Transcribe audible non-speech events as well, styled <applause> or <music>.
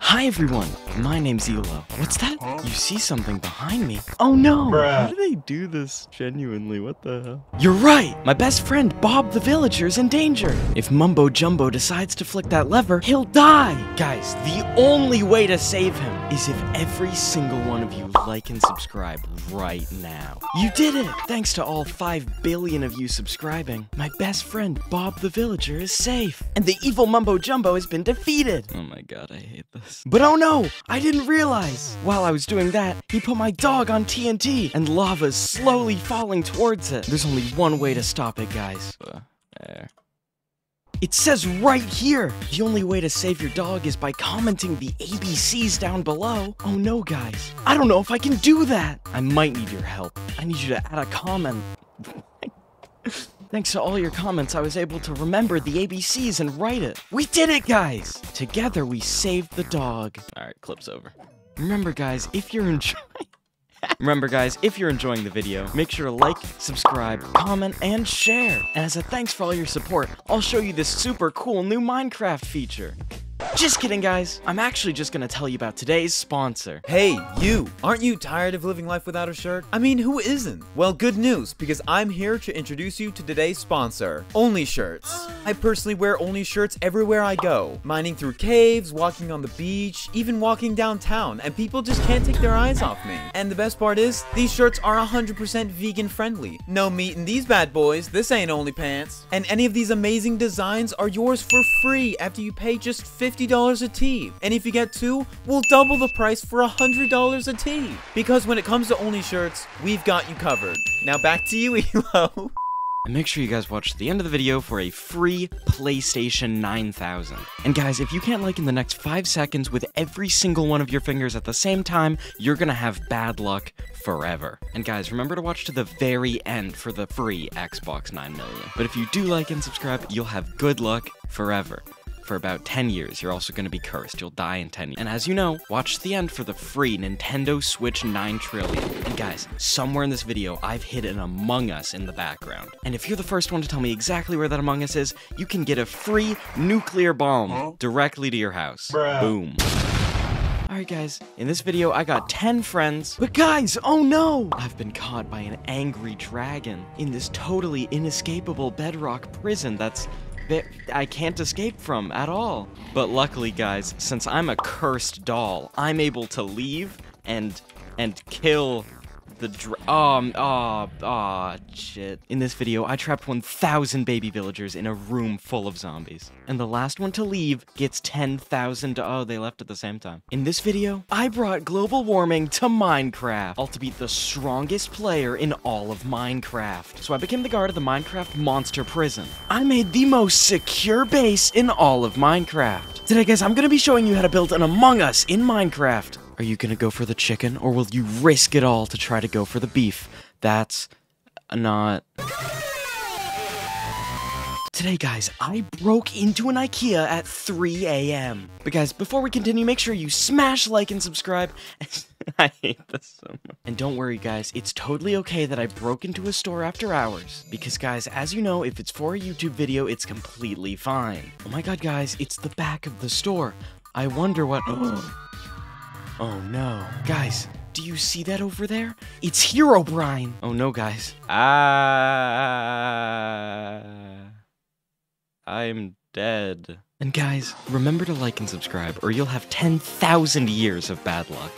Hi everyone, my name's Elo. What's that? You see something behind me? Oh no! How do they do this genuinely? What the hell? You're right! My best friend Bob the Villager is in danger. If Mumbo Jumbo decides to flick that lever, he'll die! Guys, the only way to save him is if every single one of you like and subscribe right now. You did it! Thanks to all 5 billion of you subscribing, my best friend Bob the Villager is safe. And the evil Mumbo Jumbo has been defeated. Oh my god, I hate this. But oh no, I didn't realize. While I was doing that, he put my dog on TNT, and lava's slowly falling towards it. There's only one way to stop it, guys. Uh, there. It says right here! The only way to save your dog is by commenting the ABCs down below. Oh no, guys. I don't know if I can do that. I might need your help. I need you to add a comment. <laughs> Thanks to all your comments, I was able to remember the ABCs and write it. We did it, guys! Together, we saved the dog. Alright, clip's over. Remember, guys, if you're enjoying... <laughs> Remember, guys, if you're enjoying the video, make sure to like, subscribe, comment, and share. And as a thanks for all your support, I'll show you this super cool new Minecraft feature. Just kidding, guys. I'm actually just gonna tell you about today's sponsor. Hey, you! Aren't you tired of living life without a shirt? I mean, who isn't? Well, good news, because I'm here to introduce you to today's sponsor, Only Shirts. I personally wear Only Shirts everywhere I go, mining through caves, walking on the beach, even walking downtown, and people just can't take their eyes off me. And the best part is, these shirts are 100% vegan friendly. No meat in these bad boys, this ain't Only Pants. And any of these amazing designs are yours for free after you pay just $50 a tee. And if you get two, we'll double the price for $100 a tee. Because when it comes to Only Shirts, we've got you covered. Now back to you, <laughs> Elo. And make sure you guys watch the end of the video for a free PlayStation 9000. And guys, if you can't like in the next 5 seconds with every single one of your fingers at the same time, you're gonna have bad luck forever. And guys, remember to watch to the very end for the free Xbox 9 million. But if you do like and subscribe, you'll have good luck forever for about 10 years. You're also going to be cursed. You'll die in 10 years. And as you know, watch the end for the free Nintendo Switch 9 trillion. And guys, somewhere in this video, I've hid an Among Us in the background. And if you're the first one to tell me exactly where that Among Us is, you can get a free nuclear bomb huh? directly to your house. Bruh. Boom. Alright guys, in this video I got 10 friends, but guys, oh no! I've been caught by an angry dragon in this totally inescapable bedrock prison that's that I can't escape from at all. But luckily, guys, since I'm a cursed doll, I'm able to leave and and kill the dr- um oh oh shit. In this video, I trapped 1,000 baby villagers in a room full of zombies. And the last one to leave gets 10,000 oh, they left at the same time. In this video, I brought global warming to Minecraft, all to beat the strongest player in all of Minecraft. So I became the guard of the Minecraft monster prison. I made the most secure base in all of Minecraft. Today, guys, I'm gonna be showing you how to build an Among Us in Minecraft. Are you gonna go for the chicken, or will you risk it all to try to go for the beef? That's not... Today, guys, I broke into an IKEA at 3 a.m. But guys, before we continue, make sure you smash like and subscribe. <laughs> I hate this so much. And don't worry, guys, it's totally okay that I broke into a store after hours. Because, guys, as you know, if it's for a YouTube video, it's completely fine. Oh my god, guys, it's the back of the store. I wonder what... <gasps> <gasps> <gasps> Oh no. Guys, do you see that over there? It's Herobrine! Oh no, guys. Ah. I'm dead. And guys, remember to like and subscribe, or you'll have 10,000 years of bad luck.